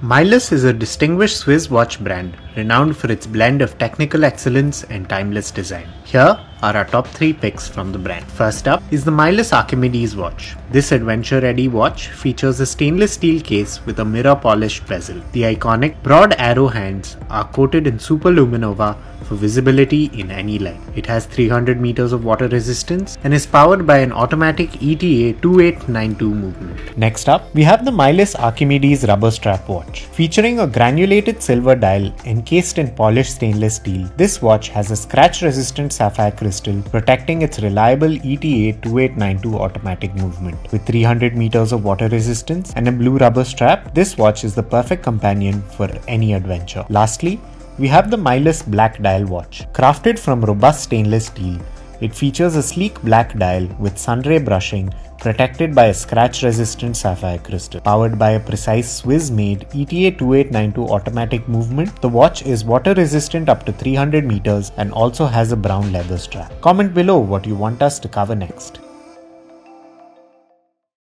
Milus is a distinguished Swiss watch brand renowned for its blend of technical excellence and timeless design. Here are our top 3 picks from the brand. First up is the Milus Archimedes watch. This adventure ready watch features a stainless steel case with a mirror polished bezel. The iconic broad arrow hands are coated in superluminova for visibility in any light. It has 300 meters of water resistance and is powered by an automatic ETA 2892 movement. Next up, we have the Milus Archimedes rubber strap watch. Featuring a granulated silver dial encased in polished stainless steel, this watch has a scratch resistant sapphire crystal protecting its reliable ETA 2892 automatic movement. With 300 meters of water resistance and a blue rubber strap, this watch is the perfect companion for any adventure. Lastly, we have the Milus Black Dial watch. Crafted from robust stainless steel, it features a sleek black dial with sunray brushing protected by a scratch resistant sapphire crystal. Powered by a precise Swiss made ETA 2892 automatic movement, the watch is water resistant up to 300 meters and also has a brown leather strap. Comment below what you want us to cover next.